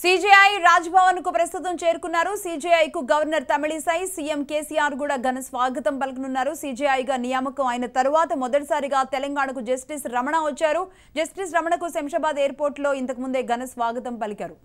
CJI రాజ్భవన్కు ప్రస్తుతం చేరుకున్నారు. CJI కు గవర్నర్ తమిళిసై సీఎం కేసీఆర్ కూడా ఘన స్వాగతం పలుకునున్నారు. సీజేఐగా నియామకం అయిన తరువాత మొదటిసారిగా తెలంగాణకు జస్టిస్ రమణ వచ్చారు. జస్టిస్ రమణకు శంషాబాద్ ఎయిర్పోర్ట్లో ఇంతకు ముందే ఘన స్వాగతం పలికారు.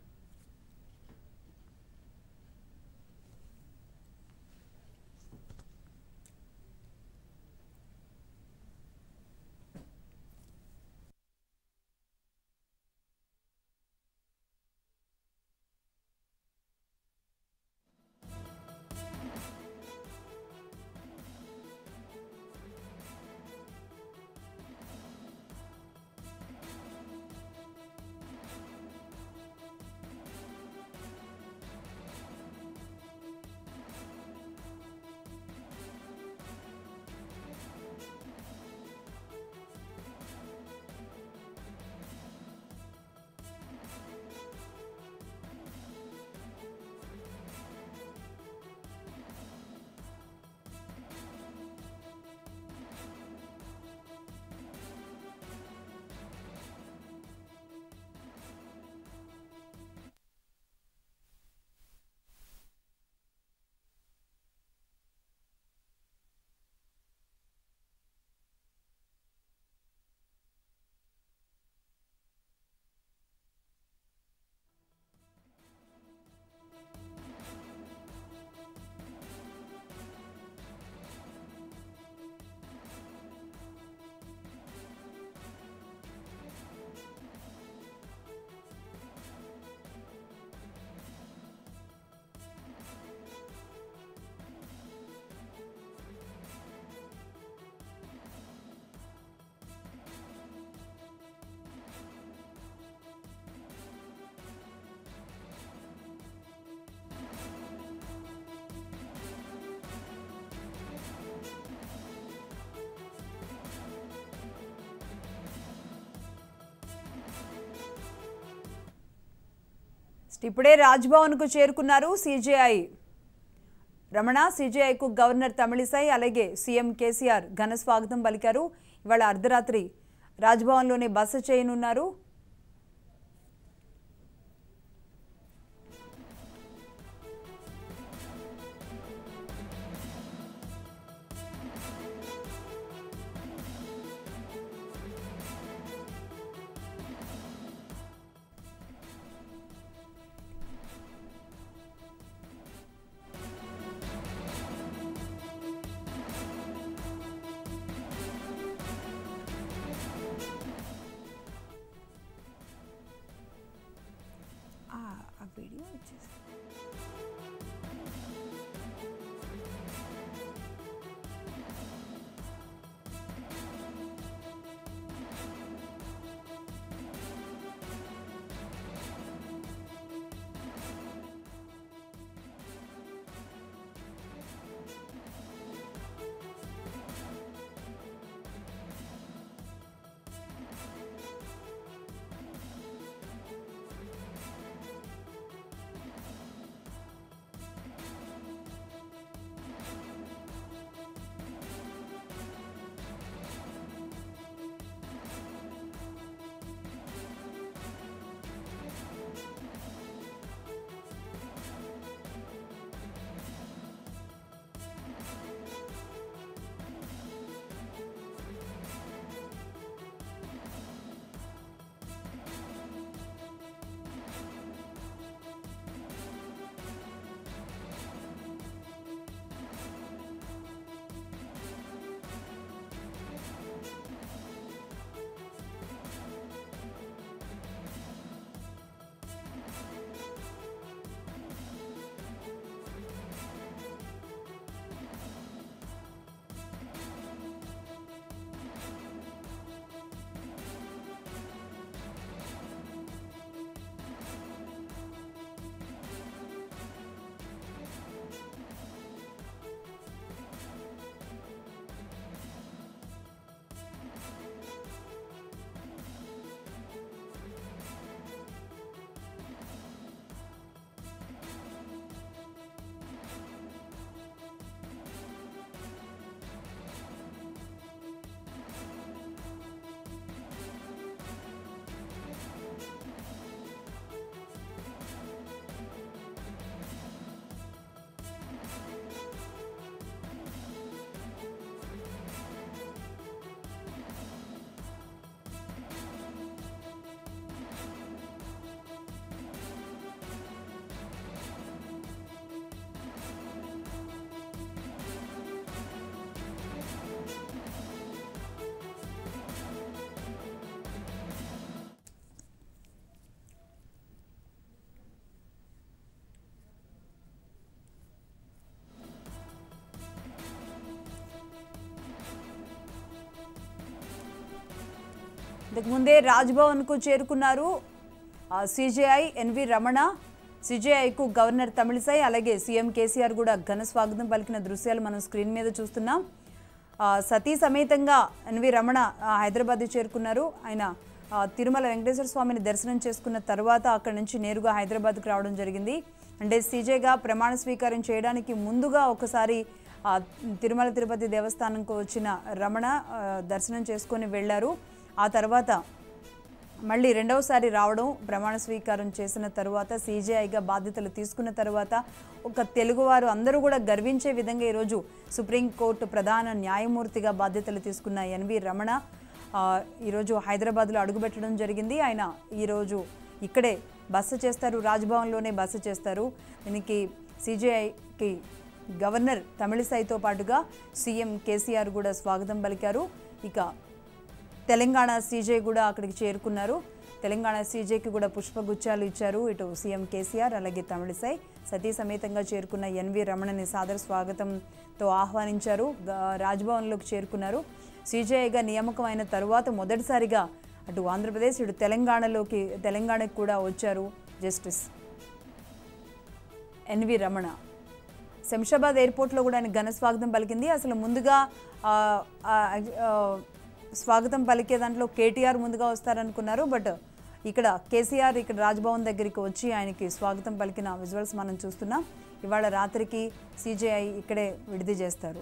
ఇప్పుడే రాజ్భవన్కు చేరుకున్నారు సీజేఐ. రమణ సీజేఐకు గవర్నర్ తమిళిసై అలాగే సీఎం కేసీఆర్ ఘన స్వాగతం పలికారు. ఇవాళ అర్ధరాత్రి రాజ్భవన్లోనే బస చేయనున్నారు. ఇంతకుముందే రాజ్భవన్కు చేరుకున్నారు. CJI N V Ramana. సిజేఐకు గవర్నర్ తమిళిసై అలాగే సీఎం కేసీఆర్ కూడా ఘన స్వాగతం పలికిన దృశ్యాలు మనం స్క్రీన్ మీద చూస్తున్నాం. సతీ సమేతంగా ఎన్వి రమణ హైదరాబాద్ చేరుకున్నారు. ఆయన తిరుమల వెంకటేశ్వర స్వామిని దర్శనం చేసుకున్న తర్వాత అక్కడి నుంచి నేరుగా హైదరాబాద్కు రావడం జరిగింది. అంటే సీజేగా ప్రమాణ స్వీకారం చేయడానికి ముందుగా ఒకసారి తిరుమల తిరుపతి దేవస్థానంకు వచ్చిన రమణ దర్శనం చేసుకొని వెళ్ళారు. ఆ తర్వాత మళ్ళీ రెండవసారి రావడం ప్రమాణ స్వీకారం చేసిన తరువాత సీజేఐగా బాధ్యతలు తీసుకున్న తర్వాత ఒక తెలుగువారు అందరూ కూడా గర్వించే విధంగా ఈరోజు సుప్రీంకోర్టు ప్రధాన న్యాయమూర్తిగా బాధ్యతలు తీసుకున్న ఎన్వి రమణ ఈరోజు హైదరాబాద్లో అడుగుపెట్టడం జరిగింది. ఆయన ఈరోజు ఇక్కడే బస చేస్తారు రాజ్భవన్లోనే బస చేస్తారు. దీనికి సీజేఐకి గవర్నర్ తమిళిసైతో పాటుగా సీఎం కేసీఆర్ కూడా స్వాగతం పలికారు. ఇక తెలంగాణ సీజే కూడా అక్కడికి చేరుకున్నారు. తెలంగాణ సీజేకి కూడా పుష్పగుచ్చాలు ఇచ్చారు. ఇటు సీఎం కేసీఆర్ అలాగే తమిళిసై సతీ సమేతంగా చేరుకున్న ఎన్వి రమణని సాదర స్వాగతంతో ఆహ్వానించారు. రాజ్భవన్లోకి చేరుకున్నారు. సీజేఐగా నియామకం అయిన తరువాత మొదటిసారిగా అటు ఆంధ్రప్రదేశ్ ఇటు తెలంగాణలోకి తెలంగాణకు కూడా వచ్చారు జస్టిస్ ఎన్వి రమణ. శంషాబాద్ ఎయిర్పోర్ట్లో కూడా ఆయన ఘన స్వాగతం పలికింది. అసలు ముందుగా స్వాగతం పలికే దాంట్లో కేటీఆర్ ముందుగా వస్తారనుకున్నారు బట్ ఇక్కడ కేసీఆర్ ఇక్కడ రాజ్భవన్ దగ్గరికి వచ్చి ఆయనకి స్వాగతం పలికిన విజువల్స్ మనం చూస్తున్నాం. ఇవాళ రాత్రికి సీజేఐ ఇక్కడే విడిది చేస్తారు.